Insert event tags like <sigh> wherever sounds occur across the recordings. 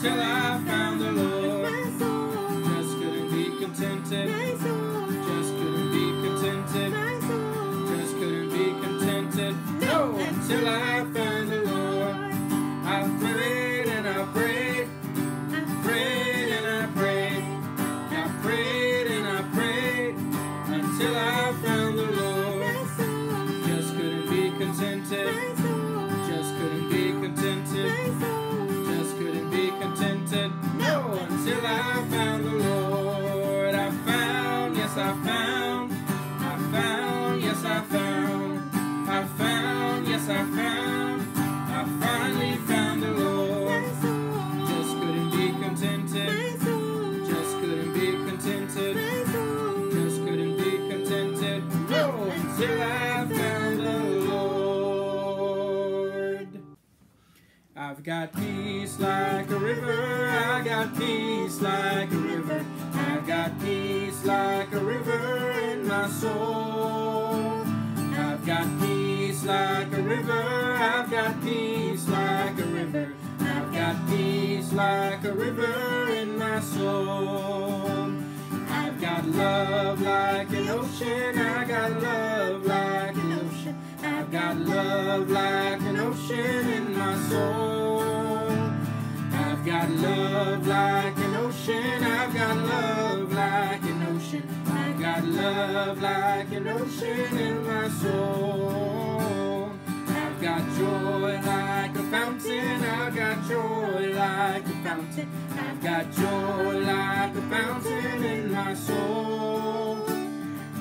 until I found the Lord. Just couldn't be contented. Like a river in my soul. I've got love like an ocean. I got love like an ocean. I've got love like an ocean in my soul. I've got love like an ocean. I've got love like an ocean. I've got love like an ocean in my soul. I've got joy like a fountain. I've got joy like fountain. I've got joy like a fountain in my soul.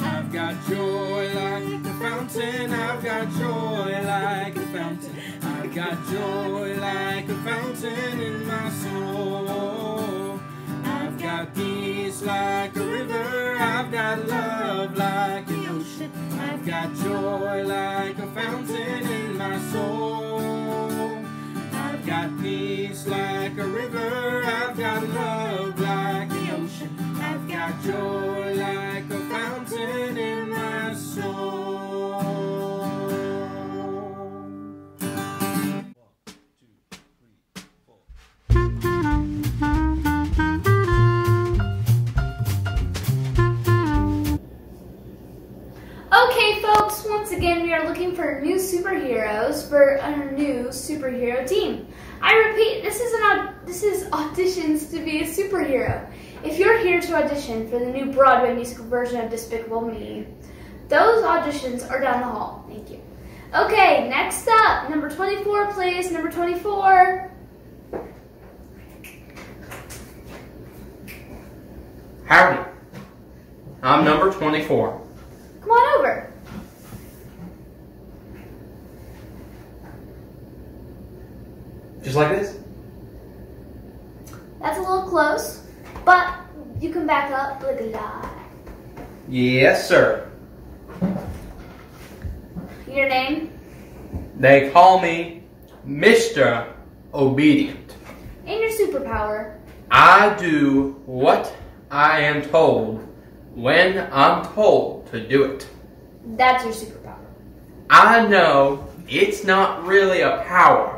I've got joy like a fountain. I've got joy like a fountain. I've got joy like a fountain in my soul. I've got peace like a river. I've got love like an ocean. I've got joy like a fountain in my soul. Got peace like a river. I've got love like an ocean. I've got joy like a fountain in my soul. Okay, folks, once again, we are looking for new superheroes for our new superhero team. I repeat, this is an this is auditions to be a superhero. If you're here to audition for the new Broadway musical version of Despicable Me, those auditions are down the hall. Thank you. Okay, next up, number 24, please. Number 24. Howdy. I'm number 24. Come on over. Just like this? That's a little close, but you can back up like a lie. Yes, sir. Your name They call me Mr. Obedient. and your superpower. I do what I am told when I'm told to do it. That's your superpower. I know it's not really a power,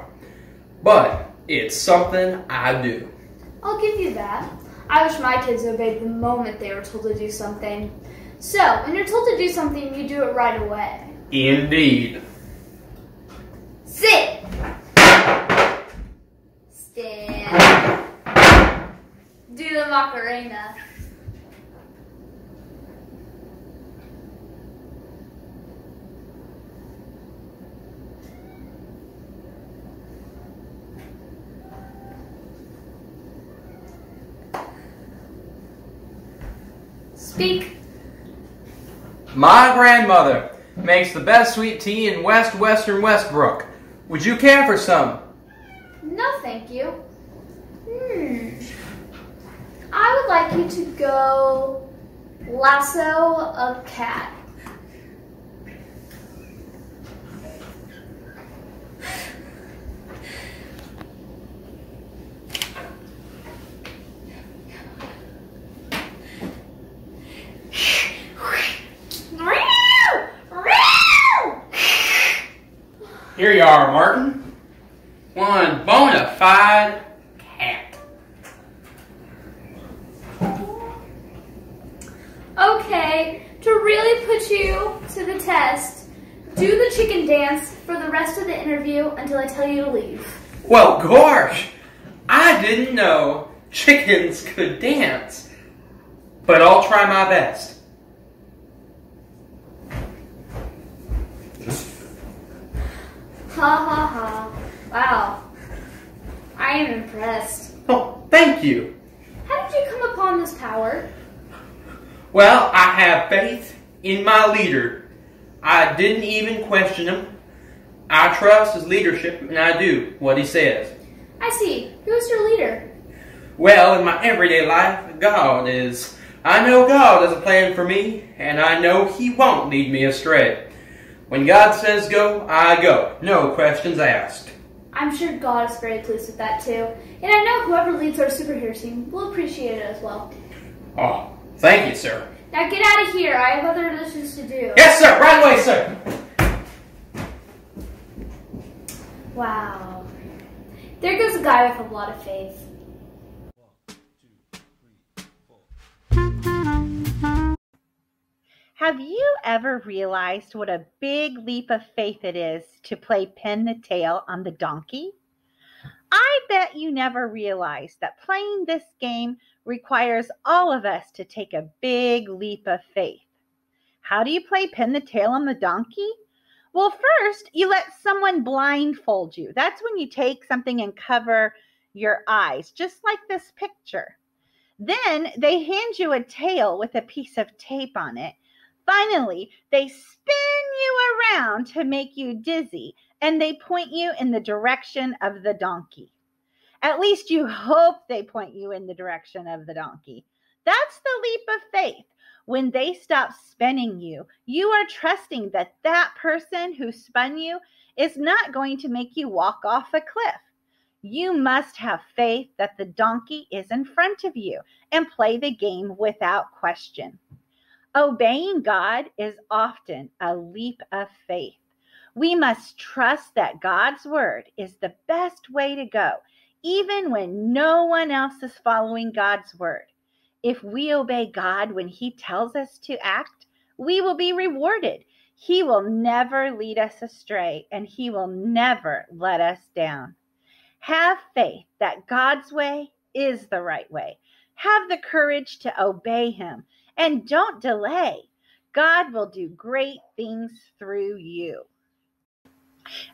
but it's something I do. I'll give you that. I wish my kids obeyed the moment they were told to do something. So, when you're told to do something, you do it right away. Indeed. Sit! Stand. Do the Macarena. My grandmother makes the best sweet tea in West Western Westbrook. Would you care for some? No, thank you. Hmm. I would like you to go Lasso a cat. Here you are, Martin. One bona fide cat. Okay, to really put you to the test, do the chicken dance for the rest of the interview until I tell you to leave. Well, gosh, I didn't know chickens could dance, but I'll try my best. Wow. I am impressed. Oh, thank you. How did you come upon this power? Well, I have faith in my leader. I didn't even question him. I trust his leadership and I do what he says. I see. Who's your leader? Well, in my everyday life, God is. I know God has a plan for me, and I know He won't lead me astray. When God says go, I go. No questions asked. I'm sure God is very pleased with that too. And I know whoever leads our superhero team will appreciate it as well. Oh, thank you, sir. Now get out of here. I have other missions to do. Yes, sir. Right away, sir. Wow. There goes a guy with a lot of faith. Have you ever realized what a big leap of faith it is to play pin the tail on the donkey? I bet you never realized that playing this game requires all of us to take a big leap of faith. How do you play pin the tail on the donkey? Well, first, you let someone blindfold you. That's when you take something and cover your eyes, just like this picture. Then they hand you a tail with a piece of tape on it. Finally, they spin you around to make you dizzy and they point you in the direction of the donkey. At least you hope they point you in the direction of the donkey. That's the leap of faith. When they stop spinning you, you are trusting that that person who spun you is not going to make you walk off a cliff. You must have faith that the donkey is in front of you and play the game without question. Obeying God is often a leap of faith. We must trust that God's word is the best way to go, even when no one else is following God's word. If we obey God when He tells us to act, we will be rewarded. He will never lead us astray and He will never let us down. Have faith that God's way is the right way. Have the courage to obey Him and don't delay. God will do great things through you.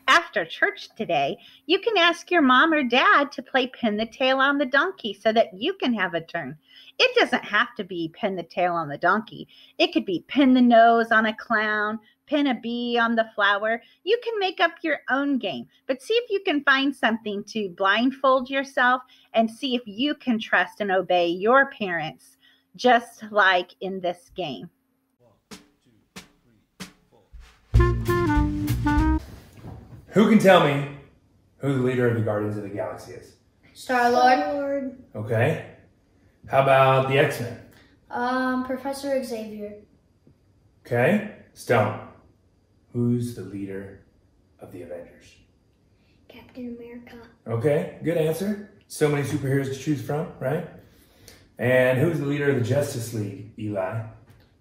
After church today, you can ask your mom or dad to play pin the tail on the donkey so that you can have a turn. It doesn't have to be pin the tail on the donkey. It could be pin the nose on a clown, pin a bee on the flower. You can make up your own game, but see if you can find something to blindfold yourself and see if you can trust and obey your parents, just like in this game. Who can tell me who the leader of the Guardians of the Galaxy is? Star Lord. Okay. How about the X Men? Um, Professor Xavier. Okay. Stone. Who's the leader of the Avengers? Captain America. Okay, good answer. So many superheroes to choose from, right? And who's the leader of the Justice League, Eli?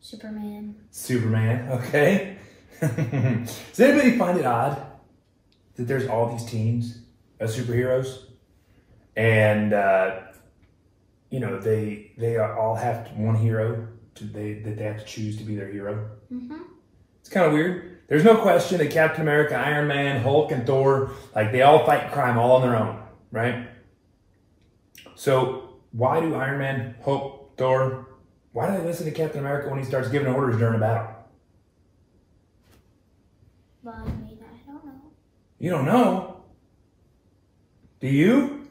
Superman. Superman, okay. <laughs> Does anybody find it odd that there's all these teams of superheroes, and uh, you know they they are- all have to, one hero to they that they have to choose to be their hero? Mm-hmm. It's kind of weird. There's no question that Captain America, Iron Man, Hulk, and Thor, like they all fight crime all on their own, right? So why do Iron Man, Hulk, Thor, why do they listen to Captain America when he starts giving orders during a battle? Well, I mean, I don't know. You don't know. Do you?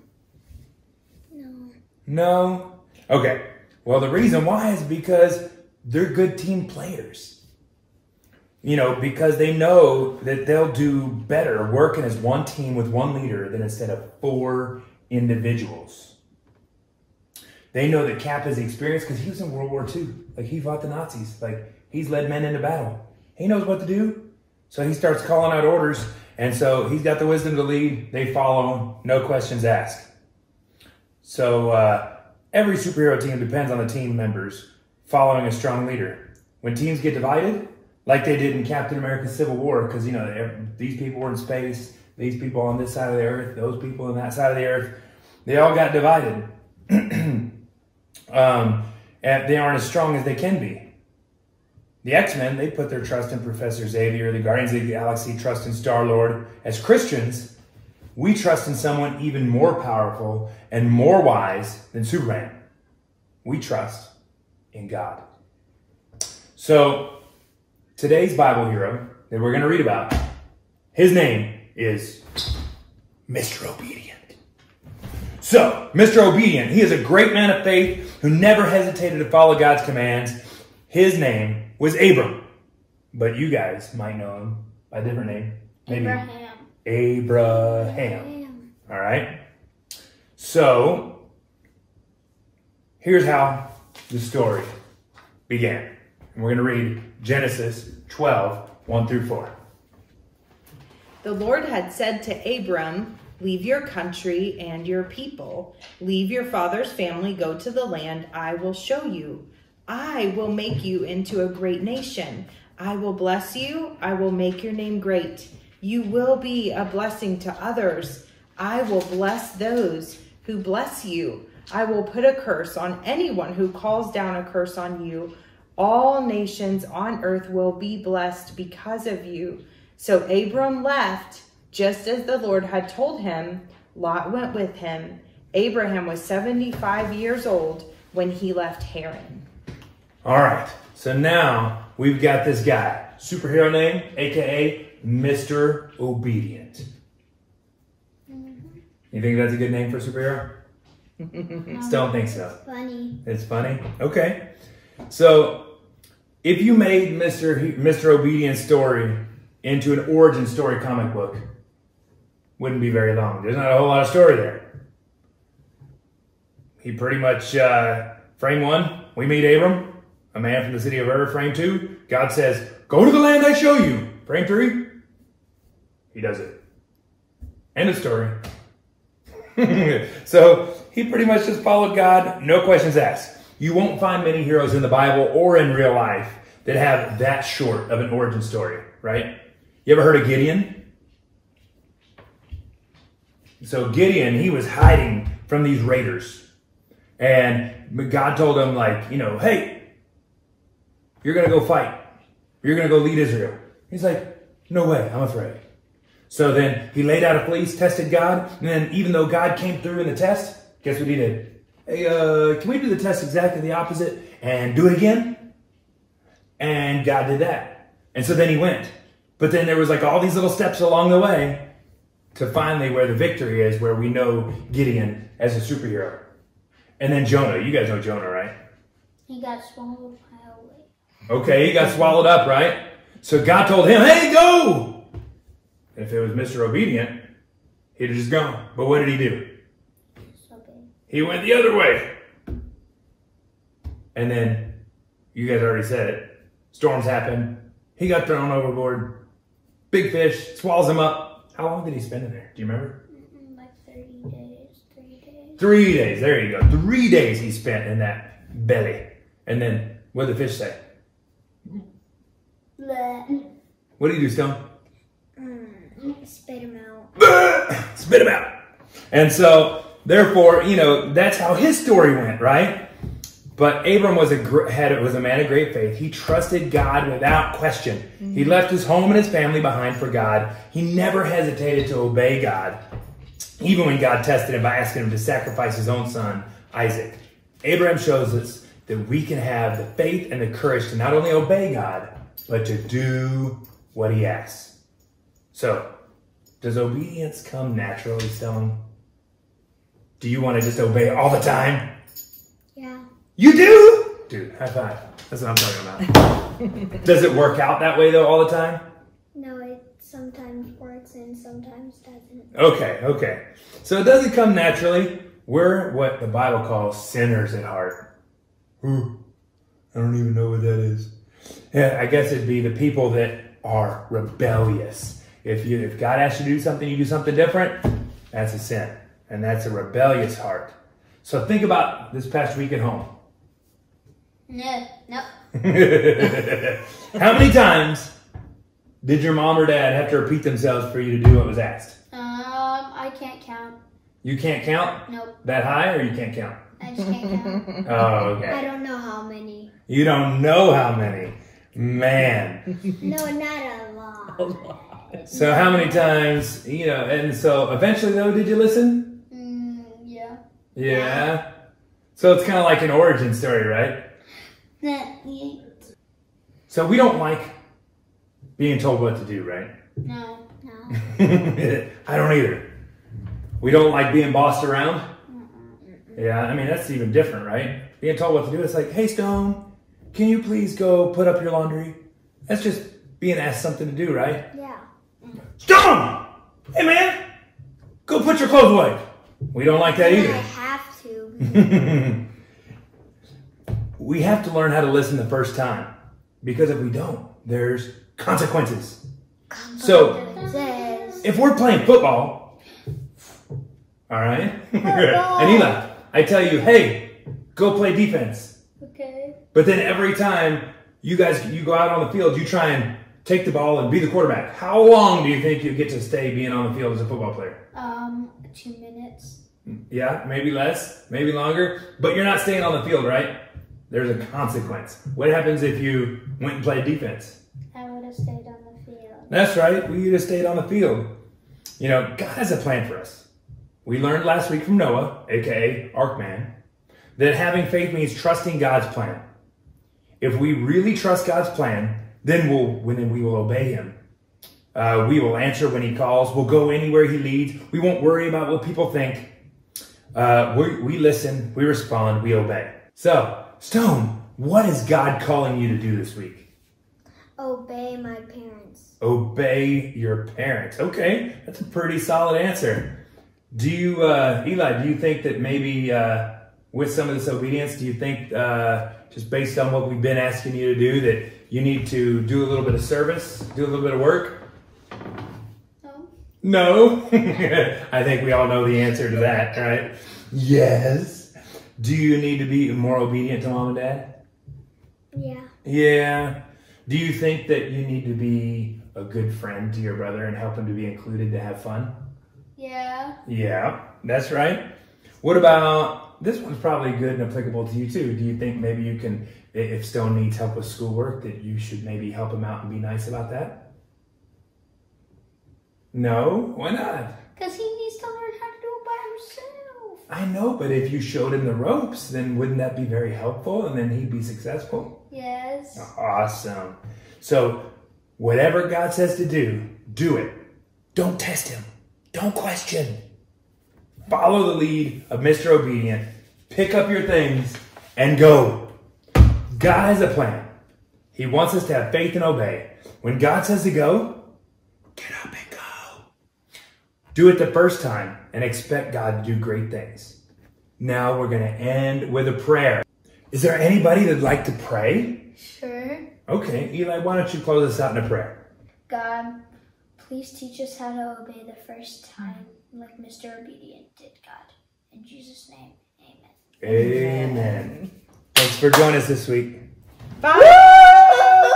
No. No. Okay. Well, the reason why is because they're good team players. You know, because they know that they'll do better working as one team with one leader than instead of four individuals. They know that Cap is experienced because he was in World War II. Like he fought the Nazis. Like he's led men into battle. He knows what to do. So he starts calling out orders. And so he's got the wisdom to lead. They follow him. No questions asked. So uh, every superhero team depends on the team members following a strong leader. When teams get divided, like they did in Captain America Civil War, because you know these people were in space, these people on this side of the earth, those people on that side of the earth, they all got divided, <clears throat> um, and they aren't as strong as they can be. The X Men they put their trust in Professor Xavier. The Guardians of the Galaxy trust in Star Lord. As Christians, we trust in someone even more powerful and more wise than Superman. We trust in God. So, today's Bible hero that we're going to read about, his name is Mr. Obedient. So, Mr. Obedient, he is a great man of faith who never hesitated to follow God's commands. His name was Abram, but you guys might know him by a different name. Maybe Abraham. Abraham. All right. So, here's how the story began. And we're going to read Genesis 12, 1 through 4. The Lord had said to Abram, Leave your country and your people, leave your father's family, go to the land I will show you. I will make you into a great nation. I will bless you. I will make your name great. You will be a blessing to others. I will bless those who bless you. I will put a curse on anyone who calls down a curse on you. All nations on earth will be blessed because of you. So Abram left just as the Lord had told him. Lot went with him. Abraham was 75 years old when he left Haran. All right. So now we've got this guy, superhero name, aka Mr. Obedient. Mm-hmm. You think that's a good name for a superhero? <laughs> Still don't think so. Funny. It's funny. Okay. So, if you made Mr. Mr. Obedient's story into an origin story comic book, wouldn't be very long. There's not a whole lot of story there. He pretty much uh, frame one. We meet Abram, a man from the city of Ur. Frame two. God says, "Go to the land I show you." Frame three. He does it. End of story. <laughs> so he pretty much just followed God, no questions asked. You won't find many heroes in the Bible or in real life that have that short of an origin story, right? You ever heard of Gideon? So Gideon, he was hiding from these raiders. And God told him, like, you know, hey, you're going to go fight. You're going to go lead Israel. He's like, no way, I'm afraid. So then he laid out a fleece, tested God, and then even though God came through in the test, guess what he did? Hey, uh, can we do the test exactly the opposite and do it again? And God did that. And so then he went. But then there was like all these little steps along the way to finally where the victory is, where we know Gideon as a superhero. And then Jonah. You guys know Jonah, right? He got swallowed by a whale. Okay, he got swallowed up, right? So God told him, hey, go! And if it was Mr. Obedient, he'd have just gone. But what did he do? He went the other way. And then, you guys already said it, storms happen. He got thrown overboard. Big fish swallows him up. How long did he spend in there? Do you remember? Mm, Like 30 days, three days. Three days. There you go. Three days he spent in that belly. And then, what did the fish say? Bleh. What do you do, Stone? Mm, spit him out. spit him out. And so, therefore, you know, that's how his story went, right? But Abram was a had was a man of great faith. He trusted God without question. He mm-hmm. left his home and his family behind for God. He never hesitated to obey God, even when God tested him by asking him to sacrifice his own son, Isaac. Abraham shows us that we can have the faith and the courage to not only obey God, but to do what he asks. So, does obedience come naturally, Stone? Do you want to just obey all the time? Yeah. You do? Dude, high five. That's what I'm talking about. <laughs> Does it work out that way though all the time? No, it sometimes works and sometimes doesn't. Okay, okay. So it doesn't come naturally. We're what the Bible calls sinners at heart. Ooh, I don't even know what that is. Yeah, I guess it'd be the people that are rebellious. If you if God asks you to do something, you do something different, that's a sin. And that's a rebellious heart. So think about this past week at home. No, no. <laughs> How many times did your mom or dad have to repeat themselves for you to do what was asked? Um, I can't count. You can't count Nope, that high, or you can't count? I just can't count. <laughs> Oh, okay. I don't know how many. You don't know how many. Man. No, not <laughs> a lot. So how many times, you know, and so eventually though, did you listen? Mm, yeah. Yeah. So it's kind of like an origin story, right? Nah, yeah. So we don't like being told what to do, right? No, no. <laughs> I don't either. We don't like being bossed around. Yeah, I mean, that's even different, right? Being told what to do, it's like, hey, Stone, can you please go put up your laundry? That's just being asked something to do, right? Yeah. Stone! Hey, man, go put your clothes away. We don't like that either. I have to. <laughs> we have to learn how to listen the first time because if we don't, there's consequences. So, if we're playing football, all right, <laughs> and Eli, I tell you, hey, go play defense. Okay. But then every time you guys you go out on the field, you try and take the ball and be the quarterback. How long do you think you get to stay being on the field as a football player? Um, two minutes. Yeah, maybe less, maybe longer, but you're not staying on the field, right? There's a consequence. What happens if you went and played defense? I would have stayed on the field. That's right. We would have stayed on the field. You know, God has a plan for us. We learned last week from Noah, aka Arkman, that having faith means trusting God's plan. If we really trust God's plan, then we'll then we will obey Him. Uh, we will answer when He calls. We'll go anywhere He leads. We won't worry about what people think. Uh, we, we listen. We respond. We obey. So, Stone, what is God calling you to do this week? Obey my parents. obey your parents. Okay, that's a pretty solid answer. Do you, uh, Eli? Do you think that maybe uh, with some of this obedience, do you think uh, just based on what we've been asking you to do that you need to do a little bit of service, do a little bit of work? No. No. <laughs> I think we all know the answer to that, right? Yes. Do you need to be more obedient to mom and dad? Yeah. Yeah. Do you think that you need to be a good friend to your brother and help him to be included to have fun? Yeah. Yeah, that's right. What about this one's probably good and applicable to you too. Do you think maybe you can, if Stone needs help with schoolwork, that you should maybe help him out and be nice about that? No? Why not? Because he needs to learn how to do it by himself. I know, but if you showed him the ropes, then wouldn't that be very helpful and then he'd be successful? Yes. Awesome. So, whatever God says to do, do it. Don't test him. Don't question. Follow the lead of Mr. Obedient. Pick up your things and go. God has a plan. He wants us to have faith and obey. When God says to go, get up. Do it the first time and expect God to do great things. Now we're going to end with a prayer. Is there anybody that'd like to pray? Sure. Okay, Eli, why don't you close us out in a prayer? God, please teach us how to obey the first time, like Mr. Obedient did, God. In Jesus' name, amen. Amen. Thanks for joining us this week. Bye.